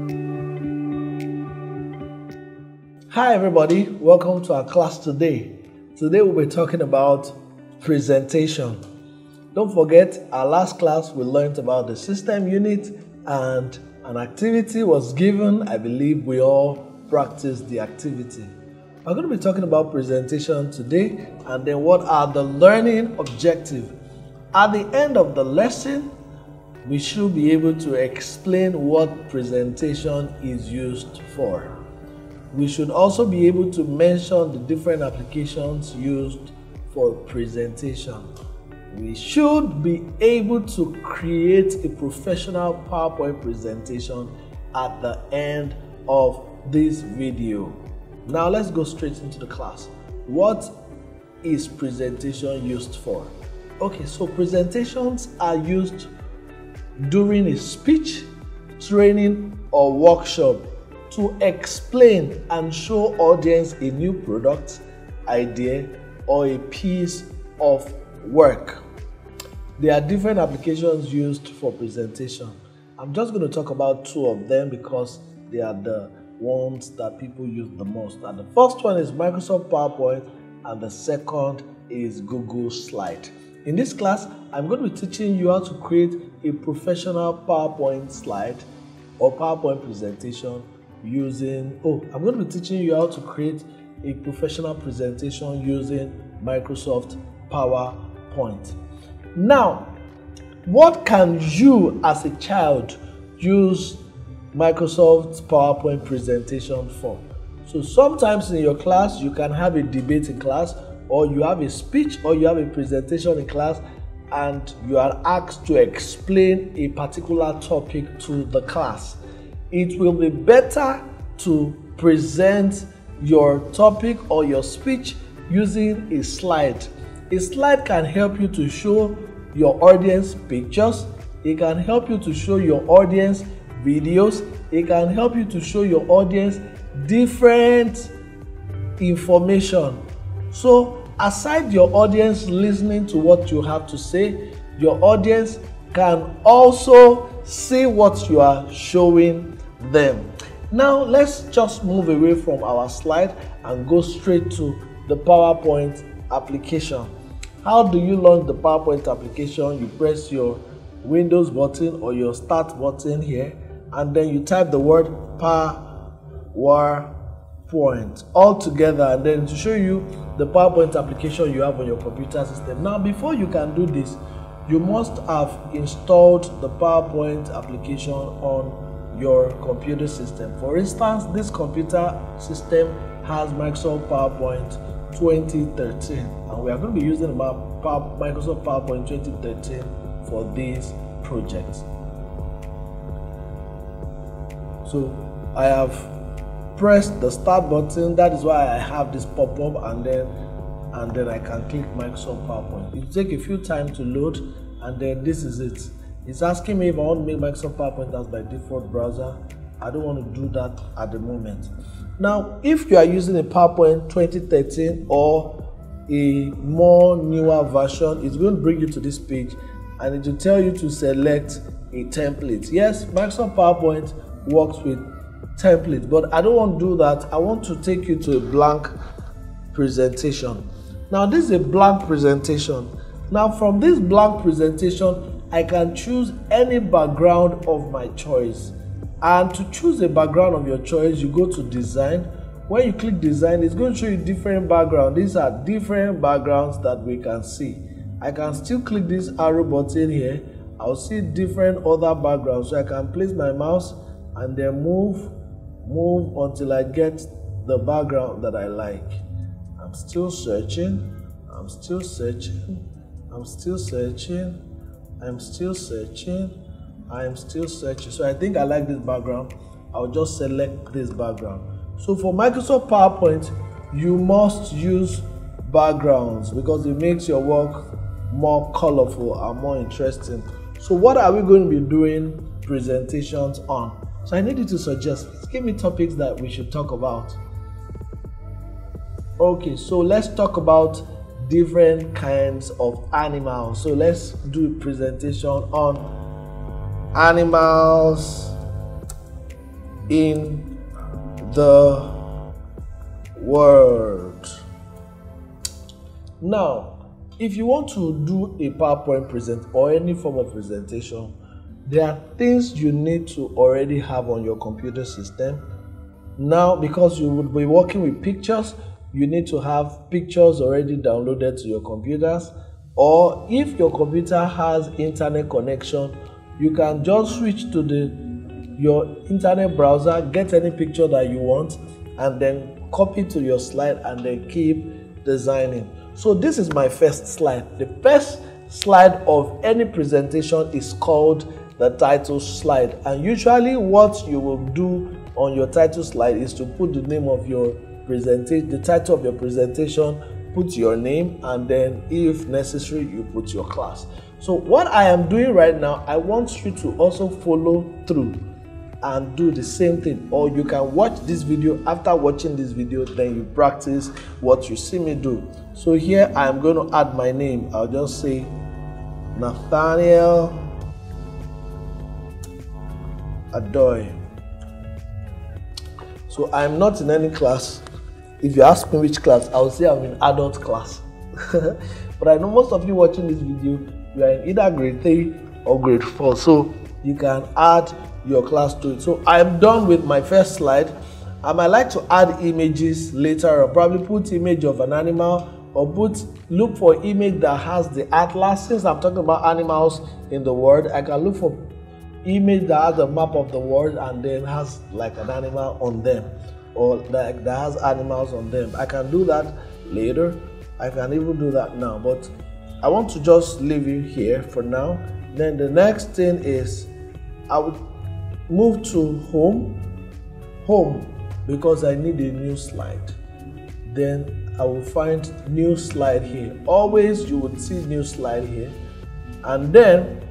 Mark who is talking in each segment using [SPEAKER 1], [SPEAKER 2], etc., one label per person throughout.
[SPEAKER 1] Hi everybody, welcome to our class today. Today we'll be talking about presentation. Don't forget our last class we learned about the system unit and an activity was given. I believe we all practiced the activity. We're going to be talking about presentation today and then what are the learning objectives. At the end of the lesson, we should be able to explain what presentation is used for we should also be able to mention the different applications used for presentation. We should be able to create a professional PowerPoint presentation at the end of this video. Now let's go straight into the class. What is presentation used for? Okay, so presentations are used during a speech, training, or workshop to explain and show audience a new product, idea, or a piece of work. There are different applications used for presentation. I'm just going to talk about two of them because they are the ones that people use the most. And the first one is Microsoft PowerPoint, and the second is Google Slide. In this class, I'm going to be teaching you how to create a professional PowerPoint slide or PowerPoint presentation using, oh, I'm going to be teaching you how to create a professional presentation using Microsoft PowerPoint. Now, what can you as a child use Microsoft PowerPoint presentation for? So sometimes in your class, you can have a debate in class, or you have a speech, or you have a presentation in class, and you are asked to explain a particular topic to the class it will be better to present your topic or your speech using a slide. A slide can help you to show your audience pictures, it can help you to show your audience videos, it can help you to show your audience different information. So, aside your audience listening to what you have to say, your audience can also see what you are showing them. Now let's just move away from our slide and go straight to the PowerPoint application. How do you launch the PowerPoint application? You press your Windows button or your Start button here and then you type the word PowerPoint all together and then to show you the PowerPoint application you have on your computer system. Now before you can do this, you must have installed the PowerPoint application on your computer system. For instance, this computer system has Microsoft PowerPoint 2013 and we are going to be using Microsoft PowerPoint 2013 for this project. So I have pressed the start button that is why I have this pop-up and then and then I can click Microsoft PowerPoint. It take a few time to load and then this is it. It's asking me if I want to make Microsoft PowerPoint as by default browser. I don't want to do that at the moment. Now, if you are using a PowerPoint 2013 or a more newer version, it's going to bring you to this page and it will tell you to select a template. Yes, Microsoft PowerPoint works with templates, but I don't want to do that. I want to take you to a blank presentation. Now, this is a blank presentation. Now, from this blank presentation, I can choose any background of my choice. And to choose a background of your choice, you go to design. When you click design, it's going to show you different background. These are different backgrounds that we can see. I can still click this arrow button here. I'll see different other backgrounds. So I can place my mouse and then move, move until I get the background that I like. I'm still searching. I'm still searching. I'm still searching. I'm still searching. I'm still searching. So I think I like this background. I'll just select this background. So for Microsoft PowerPoint, you must use backgrounds because it makes your work more colorful and more interesting. So what are we going to be doing presentations on? So I need you to suggest, give me topics that we should talk about. Okay, so let's talk about different kinds of animals. So let's do a presentation on animals in the world. Now, if you want to do a PowerPoint present or any form of presentation, there are things you need to already have on your computer system. Now, because you would be working with pictures, you need to have pictures already downloaded to your computers. Or if your computer has internet connection, you can just switch to the your internet browser, get any picture that you want, and then copy to your slide and then keep designing. So this is my first slide. The first slide of any presentation is called the title slide. And usually what you will do on your title slide is to put the name of your presentation, the title of your presentation, put your name, and then if necessary, you put your class. So what I am doing right now, I want you to also follow through and do the same thing or you can watch this video after watching this video then you practice what you see me do so here i'm going to add my name i'll just say nathaniel adoy so i'm not in any class if you ask me which class i'll say i'm in adult class but i know most of you watching this video you are in either grade 3 or grade 4 so you can add your class to it. So I'm done with my first slide. Um, I might like to add images later or probably put image of an animal or put look for image that has the atlas. Since I'm talking about animals in the world, I can look for image that has a map of the world and then has like an animal on them or like that has animals on them. I can do that later. I can even do that now, but I want to just leave you here for now. Then the next thing is I would move to home home because I need a new slide then I will find new slide here always you would see new slide here and then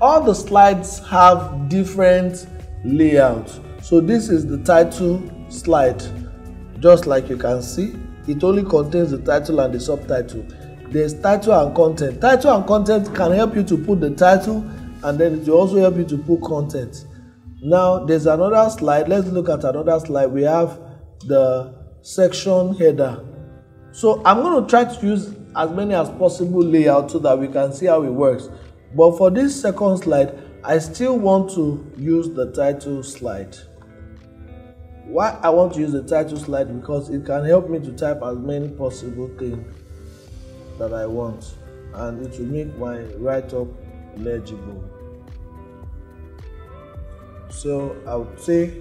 [SPEAKER 1] all the slides have different layouts so this is the title slide just like you can see it only contains the title and the subtitle there's title and content title and content can help you to put the title and then it will also help you to put content. Now there's another slide. Let's look at another slide. We have the section header. So I'm going to try to use as many as possible layout so that we can see how it works. But for this second slide, I still want to use the title slide. Why I want to use the title slide because it can help me to type as many possible things that I want and it will make my write-up legible. So I would say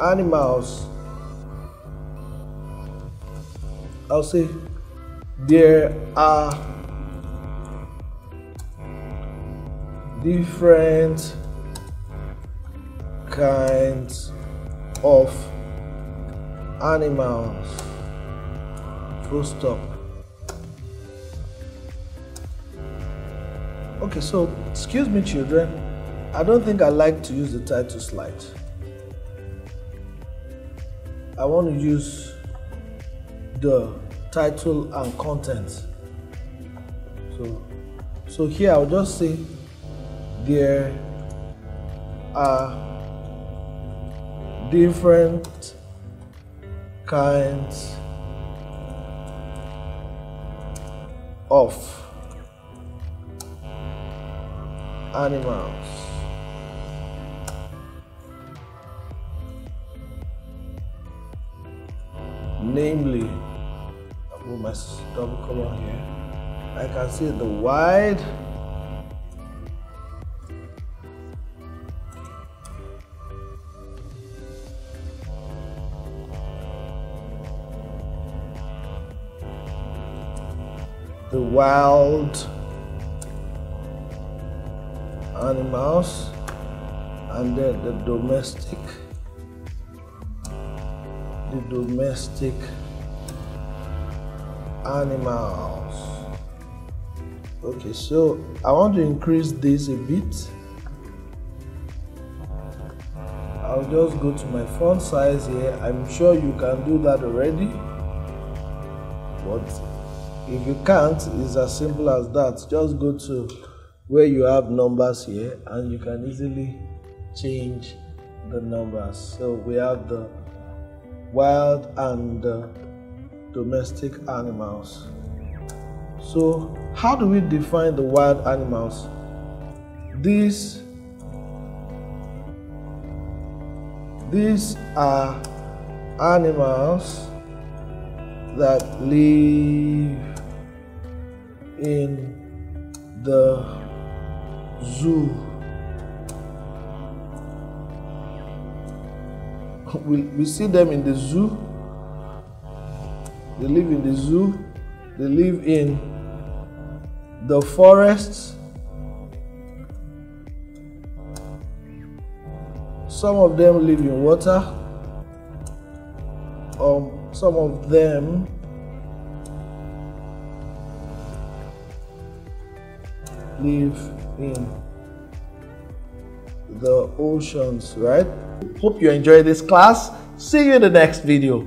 [SPEAKER 1] animals. I'll say there are different kinds of animals. Full stop. Okay so excuse me children. I don't think I like to use the title slide I want to use the title and content so so here I'll just say there are different kinds of animals. Namely, I put my double color here. I can see the wide the wild animals and then the domestic the domestic animals okay so I want to increase this a bit I'll just go to my font size here I'm sure you can do that already but If you can't, it's as simple as that. Just go to where you have numbers here and you can easily change the numbers. So we have the wild and the domestic animals. So, how do we define the wild animals? These these are animals that live in the zoo. We, we see them in the zoo. They live in the zoo. They live in the forests. Some of them live in water. Um, some of them live in the oceans, right? Hope you enjoy this class. See you in the next video.